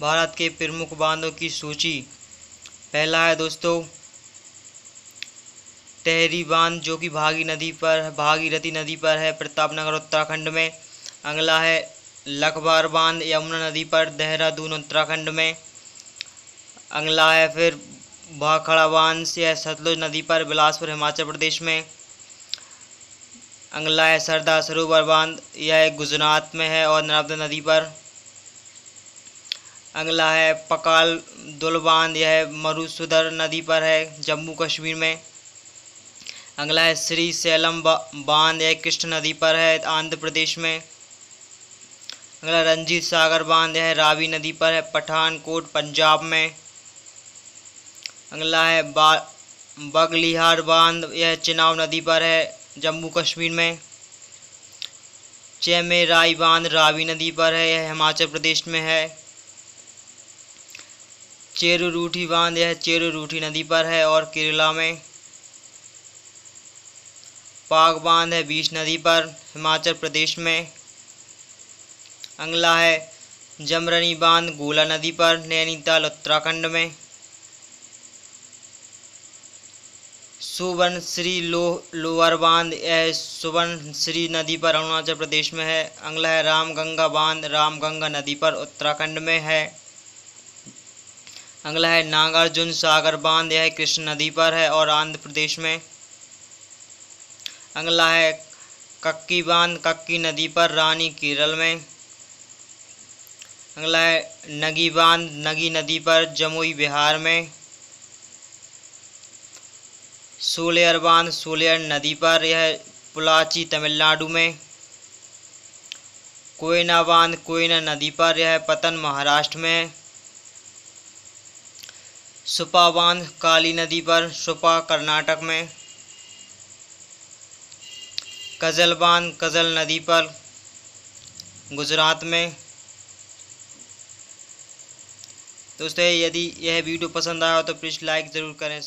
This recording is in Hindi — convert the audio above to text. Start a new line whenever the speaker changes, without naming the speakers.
भारत के प्रमुख बांधों की सूची। पहला है दोस्तों, टहरी बाँध जो कि भागी नदी पर भागीरथी नदी पर है प्रतापनगर उत्तराखंड में। अगला है लखबार बाँध यमुना नदी पर, देहरादून, उत्तराखंड में। अगला है फिर भाखड़ा बाँध से सतलुज नदी पर, बिलासपुर, हिमाचल प्रदेश में। अगला है सरदार सरोवर बाँध, यह गुजरात में है और नर्मदा नदी पर। अगला है, पकाल दुल बाँध यह मरुसुदर नदी पर है, जम्मू कश्मीर में। अगला है श्री सैलम बाँध, यह कृष्ण नदी पर है, आंध्र प्रदेश में। अगला रंजीत सागर बाँध, यह रावी नदी पर है, पठानकोट, पंजाब में। अगला है बगलिहार बाँध, यह चिनाव नदी पर है, जम्मू कश्मीर में। चेमेराई बाँध, रावी नदी पर है, यह हिमाचल प्रदेश में है। चेरू रूठी बाँध यह चेरू रूठी नदी पर है और केरला में पाग बाँध है बीच नदी पर। हिमाचल प्रदेश में अंगला है जमरनी बाँध गोला नदी पर, नैनीताल उत्तराखंड में। सुवर्ण श्री लो, लोअर बाँध यह सुवर्ण श्री नदी पर अरुणाचल प्रदेश में है। अंगला है रामगंगा बाँध, रामगंगा नदी पर उत्तराखंड में है। अगला है नागार्जुन सागर बाँध, यह कृष्ण नदी पर है और आंध्र प्रदेश में। अगला है कक्की बाँध, कक्की नदी पर, रानी केरल में। अगला है नगी बाँध, नगी नदी पर, जमुई बिहार में। सोलेयर बाँध, सोलेयर नदी पर, यह पुलाची तमिलनाडु में। कोयना बाँध, कोयना नदी पर, यह पतन महाराष्ट्र में। सुपा बाँध काली नदी पर सुपा कर्नाटक में कजल बाँध कजल नदी पर, गुजरात में। दोस्तों, यदि यह वीडियो पसंद आया हो तो प्लीज़ लाइक ज़रूर करें।